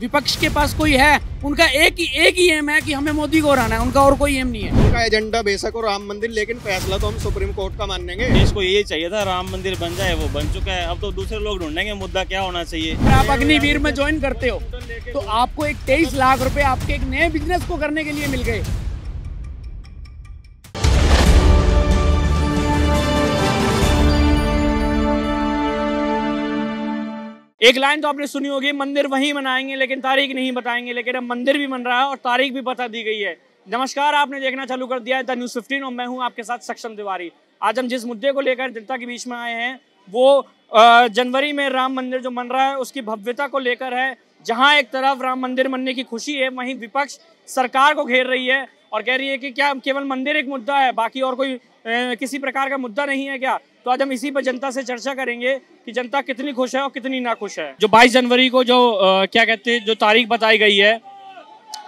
विपक्ष के पास कोई है उनका एक ही एक ही एम है कि हमें मोदी को हराना है उनका और कोई एम नहीं है। उनका एजेंडा बेशक और राम मंदिर लेकिन फैसला तो हम सुप्रीम कोर्ट का मानेंगे। देश को यही चाहिए था राम मंदिर बन जाए वो बन चुका है। अब तो दूसरे लोग ढूंढेंगे मुद्दा क्या होना चाहिए। अगर आप अग्निवीर में ज्वाइन करते हो तो आपको एक तेईस लाख रूपए आपके एक नए बिज़नेस को करने के लिए मिल गए। एक लाइन तो आपने सुनी होगी, मंदिर वहीं बनाएँगे लेकिन तारीख नहीं बताएँगे, लेकिन अब मंदिर भी बन रहा है और तारीख भी बता दी गई है। नमस्कार, आपने देखना चालू कर दिया है द न्यूज़ फिफ्टीन और मैं हूँ आपके साथ सक्षम तिवारी। आज हम जिस मुद्दे को लेकर जनता के बीच में आए हैं, वो जनवरी में राम मंदिर जो बन रहा है, उसकी भव्यता को लेकर है। जहाँ एक तरफ़ राम मंदिर बनने की खुशी है, वहीं विपक्ष सरकार को घेर रही है और कह रही है कि क्या केवल मंदिर एक मुद्दा है, बाकी और कोई किसी प्रकार का मुद्दा नहीं है क्या? तो आज हम इसी पर जनता से चर्चा करेंगे कि जनता कितनी खुश है और कितनी ना खुश है। जो 22 जनवरी को जो अ, क्या कहते हैं जो तारीख बताई गई है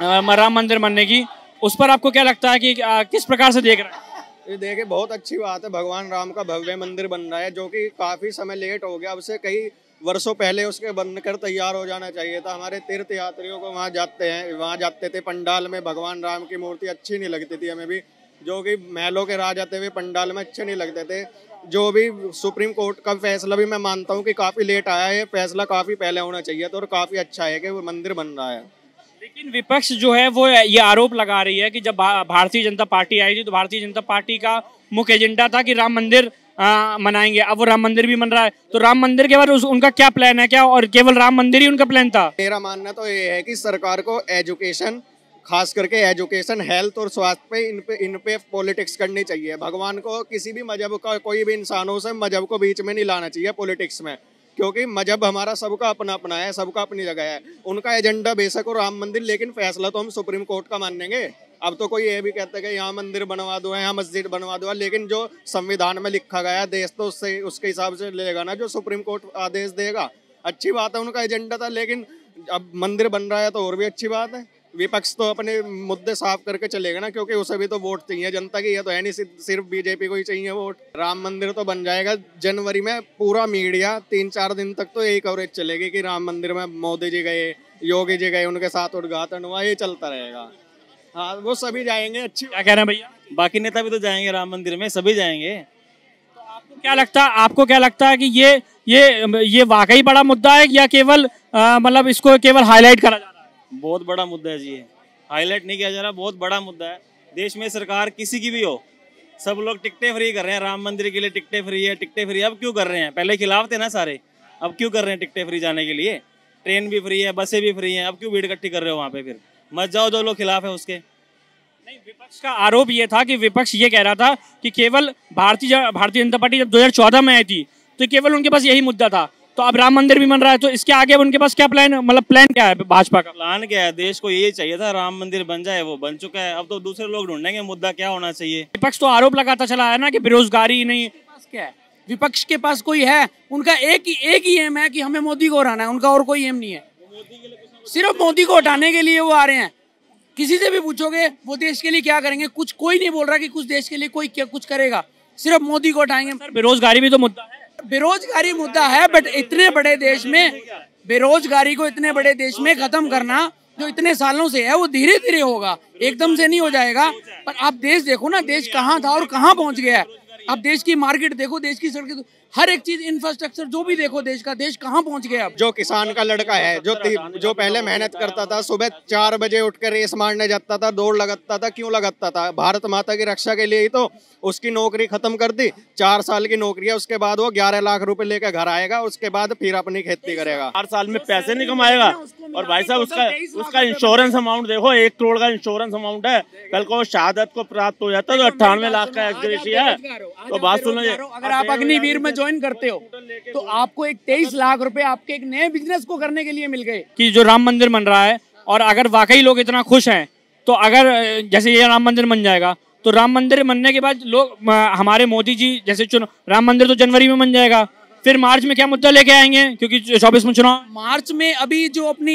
राम मंदिर बनने की उस पर आपको क्या लगता है कि अ, किस प्रकार से देख रहे हैं? ये देखिए बहुत अच्छी बात है भगवान राम का भव्य मंदिर बन रहा है जो कि काफ़ी समय लेट हो गया अब से कई वर्षों पहले उसके बनकर तैयार हो जाना चाहिए था। हमारे तीर्थ यात्रियों को वहाँ जाते हैं वहाँ जाते थे पंडाल में भगवान राम की मूर्ति अच्छी नहीं लगती थी हमें भी जो कि महलों के राज आते हुए पंडाल में अच्छे नहीं लगते थे। जो भी सुप्रीम कोर्ट का फैसला भी मैं मानता हूँ कि काफ़ी लेट आया है फैसला काफ़ी पहले होना चाहिए था और काफ़ी अच्छा है कि वो मंदिर बन रहा है। लेकिन विपक्ष जो है वो ये आरोप लगा रही है कि जब भारतीय जनता पार्टी आई थी तो भारतीय जनता पार्टी का मुख्य एजेंडा था कि राम मंदिर आ, मनाएँगे। अब वो राम मंदिर भी बन रहा है। तो राम मंदिर के बाद उनका क्या प्लान है? क्या और केवल राम मंदिर ही उनका प्लान था? मेरा मानना तो ये है कि सरकार को एजुकेशन खास करके एजुकेशन हेल्थ और स्वास्थ्य पे इन पे इन पे पॉलिटिक्स करनी चाहिए। भगवान को किसी भी मज़हब का, कोई भी इंसानों से मज़हब को बीच में नहीं लाना चाहिए पॉलिटिक्स में। क्योंकि मज़हब हमारा सबका अपना अपना है, सबका अपनी जगह है। उनका एजेंडा बेशक हो राम मंदिर, लेकिन फैसला तो हम सुप्रीम कोर्ट का मानेंगे। अब तो कोई ये भी कहता है कि यहाँ मंदिर बनवा दो, यहाँ मस्जिद बनवा दो, लेकिन जो संविधान में लिखा गया देश तो उससे, उसके हिसाब से लेगा ना, जो सुप्रीम कोर्ट आदेश देगा। अच्छी बात है, उनका एजेंडा था, लेकिन अब मंदिर बन रहा है तो और भी अच्छी बात है। विपक्ष तो अपने मुद्दे साफ़ करके चलेगा ना क्योंकि उसे भी तो वोट चाहिए। जनता की ये तो है नहीं सिर्फ- सिर्फ़ बीजेपी को ही चाहिए वोट। राम मंदिर तो बन जाएगा। जनवरी में पूरा मीडिया तीन चार दिन तक तो यही कवरेज चलेगी कि राम मंदिर में मोदी जी गए योगी जी गए उनके साथ उद्घाटन हुआ ये चलता रहेगा। हाँ वो सभी जाएँगे अच्छी क्या कह रहे हैं भैया? बाकी नेता भी तो जाएँगे राम मंदिर में सभी जाएँगे। आपको क्या लगता है आपको क्या लगता है कि ये ये ये वाकई बड़ा मुद्दा है या केवल मतलब इसको केवल हाईलाइट करा जा रहा है? बहुत बड़ा मुद्दा है जी ये। हाईलाइट नहीं किया जा रहा, बहुत बड़ा मुद्दा है। देश में सरकार किसी की भी हो, सब लोग टिकटें फ्री कर रहे हैं। राम मंदिर के लिए टिकटें फ्री है, टिकटें फ्री अब क्यों कर रहे हैं? पहले खिलाफ थे ना सारे। अब क्यों कर रहे हैं टिकटें फ्री जाने के लिए? ट्रेन भी फ्री है, बसें भी फ्री हैं। अब क्यों भीड़ इकट्ठी कर रहे हो वहाँ पे फिर? मत जाओ जो लोग खिलाफ है उसके। नहीं, विपक्ष का आरोप ये था कि विपक्ष ये कह रहा था कि केवल भारतीय भारतीय जनता पार्टी जब 2014 में आई थी तो केवल उनके पास यही मुद्दा था। तो अब राम मंदिर भी बन रहा है तो इसके आगे उनके पास क्या प्लान मतलब प्लान क्या है भाजपा का? प्लान क्या है? देश को यही चाहिए था राम मंदिर बन जाए वो बन चुका है। अब तो दूसरे लोग ढूंढेंगे मुद्दा क्या होना चाहिए। विपक्ष तो आरोप लगाता चला है ना कि बेरोजगारी नहीं पास क्या है? विपक्ष के पास कोई है? उनका एक ही एक ही एम है कि हमें मोदी को हराना है उनका और कोई एम नहीं है। सिर्फ़ मोदी को हटाने के लिए वो आ रहे हैं। किसी से भी पूछोगे वो देश के लिए क्या करेंगे? कुछ कोई नहीं बोल रहा कि कुछ देश के लिए कोई क्या कुछ करेगा। सिर्फ़ मोदी को हटाएँगे। बेरोजगारी भी तो मुद्दा है। बेरोजगारी मुद्दा है बट इतने बड़े देश में, बेरोजगारी को इतने बड़े देश में खत्म करना जो इतने सालों से है, वो धीरे धीरे होगा, एकदम से नहीं हो जाएगा। पर आप देश देखो ना, देश कहाँ था और कहाँ पहुँच गया है। आप देश की मार्केट देखो, देश की सड़कें हर एक चीज़ इंफ्रास्ट्रक्चर जो भी देखो देश का देश कहाँ पहुँच गया अब? जो किसान का लड़का है जो जो पहले मेहनत करता था सुबह चार बजे उठकर रेस मारने जाता था दौड़ लगाता था क्यों लगाता था? भारत माता की रक्षा के लिए ही तो उसकी नौकरी खत्म कर दी। चार साल की नौकरी है उसके बाद वो ग्यारह लाख रुपए लेकर घर आएगा उसके बाद फिर अपनी खेती करेगा। चार साल में पैसे नहीं कमाएगा। और भाई साहब उसका उसका इंश्योरेंस अमाउंट देखो एक करोड़ का इंश्योरेंस अमाउंट है। कल को शहादत को प्राप्त हो जाता है तो अट्ठानवे लाख का एक्सग्रेशिया है। तो बात सुनो अगर आप अग्निवीर में ज्वाइन करते हो तो आपको एक तेईस लाख रुपए आपके एक नए बिज़नेस को करने के लिए मिल गए। कि जो राम मंदिर बन रहा है और अगर वाकई लोग इतना खुश हैं तो अगर जैसे ये राम मंदिर बन जाएगा तो राम मंदिर बनने के बाद लोग हमारे मोदी जी जैसे चुन राम मंदिर तो जनवरी में बन जाएगा फिर मार्च में क्या मुद्दा लेके आएँगे? क्योंकि चौबीस में चुनाव। मार्च में अभी जो अपनी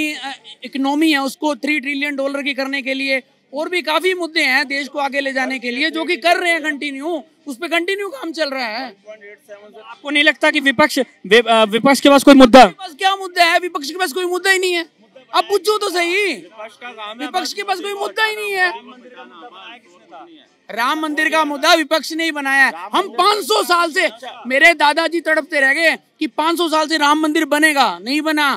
इकोनॉमी है उसको थ्री ट्रिलियन डॉलर की करने के लिए और भी काफ़ी मुद्दे हैं देश को आगे ले जाने के लिए जो कि कर रहे हैं कंटिन्यू उस पर कंटिन्यू काम चल रहा है। आपको नहीं लगता कि विपक्ष विपक्ष के पास कोई मुद्दा? पास क्या मुद्दा है? विपक्ष के पास कोई मुद्दा ही नहीं है। अब पूछो तो सही। विपक्ष का काम है विपक्ष के पास कोई मुद्दा ही नहीं है। राम मंदिर का मुद्दा विपक्ष ने ही बनाया है। हम 500 साल से मेरे दादाजी तड़पते रह गए कि 500 साल से राम मंदिर बनेगा नहीं बना।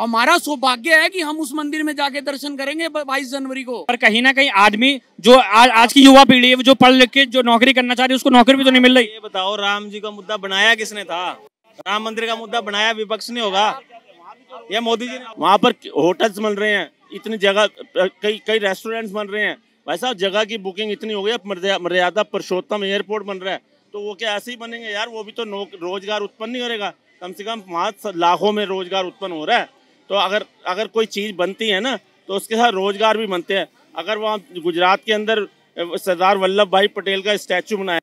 हमारा सौभाग्य है कि हम उस मंदिर में जाके दर्शन करेंगे बाईस जनवरी को। पर कहीं ना कहीं आदमी जो आज आज की युवा पीढ़ी है जो पढ़ लिख के जो नौकरी करना चाह रही है उसको नौकरी भी तो नहीं मिल रही। ये बताओ राम जी का मुद्दा बनाया किसने था? राम मंदिर का मुद्दा बनाया विपक्ष ने होगा? या मोदी जी वहाँ पर होटल्स बन रहे हैं इतनी जगह कई कई रेस्टोरेंट्स बन रहे हैं। भाई साहब जगह की बुकिंग इतनी हो गई अब मर्यादा पुरुषोत्तम एयरपोर्ट बन रहा है। तो वो क्या ऐसे ही बनेंगे यार? वो भी तो रोज़गार उत्पन्न नहीं करेगा। कम से कम वहाँ लाखों में रोज़गार उत्पन्न हो रहा है। तो अगर अगर कोई चीज़ बनती है ना तो उसके साथ रोज़गार भी बनते हैं। अगर वहाँ गुजरात के अंदर सरदार वल्लभ भाई पटेल का स्टैचू बनाया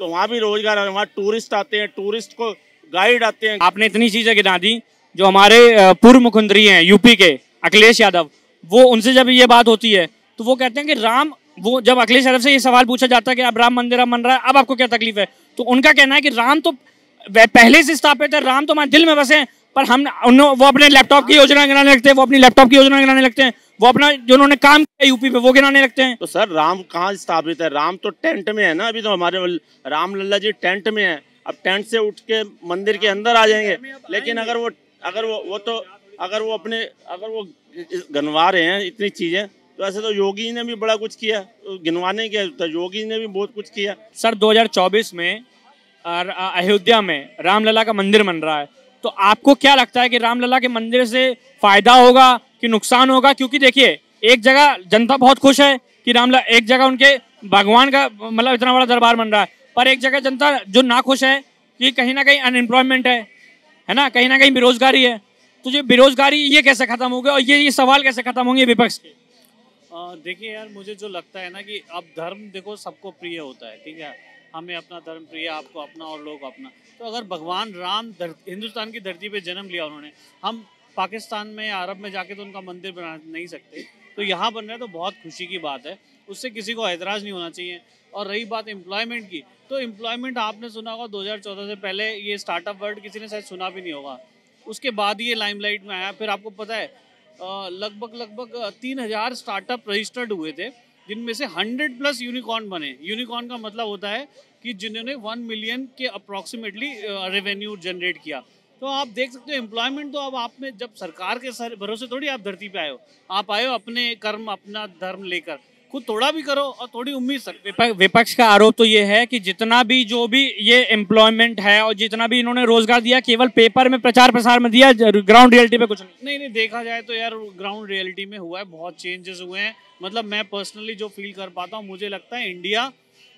तो वहाँ भी रोज़गार है। वहाँ टूरिस्ट आते हैं, टूरिस्ट को गाइड आते हैं। आपने इतनी चीज़ें गिना दी, जो हमारे पूर्व मुख्यमंत्री हैं, यूपी के, अखिलेश यादव, वो, उनसे जब ये बात होती है तो वो कहते हैं कि राम, वो जब अखिलेश यादव से ये सवाल पूछा जाता है कि अब राम मंदिर बन रहा है, अब आपको क्या तकलीफ़ है? तो उनका कहना है कि राम तो पहले से स्थापित है, राम तो हमारे दिल में बसे हैं पर हम वो अपने लैपटॉप की योजना गिनाने लगते हैं वो अपनी लैपटॉप की योजना गिनाने लगते हैं वो अपना जो उन्होंने काम किया यूपी पे वो गिनाने लगते हैं। तो सर राम कहाँ स्थापित है? राम तो टेंट में है ना अभी तो हमारे राम लल्ला जी टेंट में है। अब टेंट से उठ के मंदिर के अंदर आ जाएँगे। लेकिन अगर वो अगर वो वो तो अगर वो अपने अगर वो गनवा रहे हैं इतनी चीज़ें तो ऐसे तो योगी जी ने भी बड़ा कुछ किया। तो गिनवाने के तो योगी जी ने भी बहुत कुछ किया। सर 2024 में अयोध्या में रामलला का मंदिर बन रहा है। तो आपको क्या लगता है कि रामलला के मंदिर से फ़ायदा होगा कि नुकसान होगा? क्योंकि देखिए, एक जगह जनता बहुत खुश है कि रामला एक जगह उनके भगवान का मतलब इतना बड़ा दरबार बन रहा है। पर एक जगह जनता जो ना खुश है कि कहीं ना कहीं अनएम्प्लॉयमेंट है है ना? कहीं ना कहीं बेरोजगारी है। तो ये बेरोजगारी ये कैसे खत्म होगी और ये ये सवाल कैसे खत्म होंगे विपक्ष के? देखिए यार, मुझे जो लगता है ना कि अब धर्म देखो सबको प्रिय होता है, ठीक है? हमें अपना धर्म प्रिय, आपको अपना और लोग अपना। तो अगर भगवान राम हिंदुस्तान की धरती पे जन्म लिया उन्होंने, हम पाकिस्तान में, अरब में जाके तो उनका मंदिर बना नहीं सकते। तो यहाँ बन रहा है तो बहुत खुशी की बात है। उससे किसी को ऐतराज़ नहीं होना चाहिए। और रही बात एम्प्लॉयमेंट की तो एम्प्लॉयमेंट आपने सुना होगा 2014 से पहले ये स्टार्टअप वर्ड किसी ने शायद सुना भी नहीं होगा। उसके बाद ये लाइमलाइट में आया। फिर आपको पता है लगभग लगभग तीन हज़ार स्टार्टअप रजिस्टर्ड हुए थे। जिनमें से हंड्रेड प्लस यूनिकॉर्न बने। यूनिकॉर्न का मतलब होता है कि जिन्होंने वन मिलियन के अप्रॉक्सीमेटली रेवेन्यू जनरेट किया। तो आप देख सकते हो एम्प्लॉयमेंट तो अब आप में, जब सरकार के भरोसे थोड़ी आप धरती पे आए हो। आप आए हो अपने कर्म, अपना धर्म लेकर। खुद थोड़ा भी करो और थोड़ी उम्मीद सकते विपक्ष विपक्ष का आरोप तो ये है कि जितना भी जो भी ये एम्प्लॉयमेंट है और जितना भी इन्होंने रोज़गार दिया केवल पेपर में प्रचार प्रसार में दिया ग्राउंड रियलिटी पे कुछ नहीं। नहीं नहीं देखा जाए तो यार ग्राउंड रियलिटी में हुआ है बहुत चेंजेस हुए हैं। मतलब मैं पर्सनली जो फील कर पाता हूँ मुझे लगता है इंडिया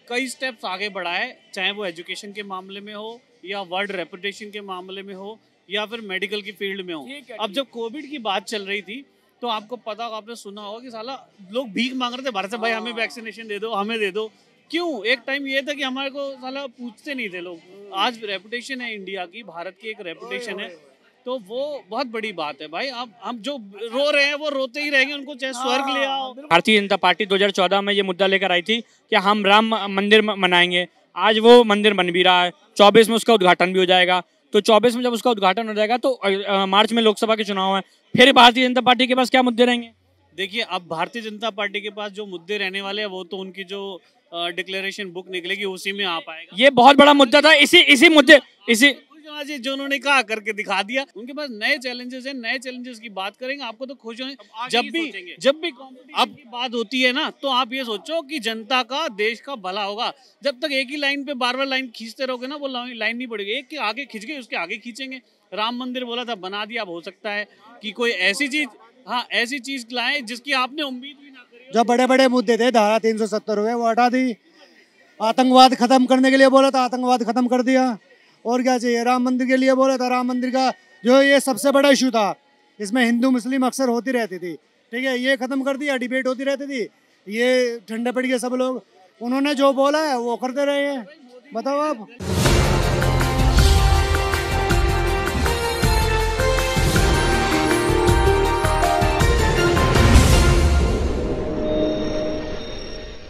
कई स्टेप्स आगे बढ़ा है चाहे वो एजुकेशन के मामले में हो या वर्ल्ड रेपुटेशन के मामले में हो या फिर मेडिकल की फ़ील्ड में हो। अब जब कोविड की बात चल रही थी तो आपको पता होगा आपने सुना होगा कि साला लोग भीख मांग रहे थे भारत से भाई हमें वैक्सीनेशन दे दो हमें दे दो। क्यों? एक टाइम ये था कि हमारे को साला पूछते नहीं थे लोग। आज रेपुटेशन है इंडिया की भारत की एक रेपुटेशन है। तो वो बहुत बड़ी बात है भाई। अब हम जो रो रहे हैं वो रोते ही रहेंगे उनको चाहे स्वर्ग ले आओ। भारतीय जनता पार्टी 2014 में ये मुद्दा लेकर आई थी कि हम राम मंदिर मनाएँगे। आज वो मंदिर बन भी रहा है। 24 में उसका उद्घाटन भी हो जाएगा। तो 24 में जब उसका उद्घाटन हो जाएगा तो मार्च में लोकसभा के चुनाव है। फिर भारतीय जनता पार्टी के पास क्या मुद्दे रहेंगे? देखिए अब भारतीय जनता पार्टी के पास जो मुद्दे रहने वाले हैं वो तो उनकी जो डिक्लेरेशन बुक निकलेगी उसी में आ पाएगा। ये बहुत बड़ा मुद्दा था। इसी इसी मुद्दे इसी ये जो उन्होंने कहा करके दिखा दिया। उनके पास नए चैलेंजेस हैं नए चैलेंजेस की बात करेंगे आपको तो खुश होंगे जब भी जब भी अब की बात होती है ना तो आप ये सोचो कि जनता का देश का भला होगा। जब तक एक ही लाइन पे बार बार लाइन खींचते रहोगे ना वो लाइन नहीं बढ़ेगी। एक के आगे खींच गए उसके आगे खींचेंगे। राम मंदिर बोला था बना दिया अब हो सकता है कि कोई ऐसी चीज़ हाँ ऐसी चीज़ लाए जिसकी आपने उम्मीद भी ना करी जो बड़े बड़े मुद्दे थे धारा तीन सौ सत्तर हुए वो हटा दी। आतंकवाद खत्म करने के लिए बोला था आतंकवाद खत्म कर दिया। और क्या चाहिए? राम मंदिर के लिए बोला था, राम मंदिर का जो ये सबसे बड़ा इशू था। इसमें हिंदू, मुस्लिम अक्सर होती रहती थी। ठीक है, ये खत्म कर दिया डिबेट होती रहती थी। ये ठंडे पड़ गए सब लोग। उन्होंने जो बोला है, वो करते रहे हैं। बताओ आप।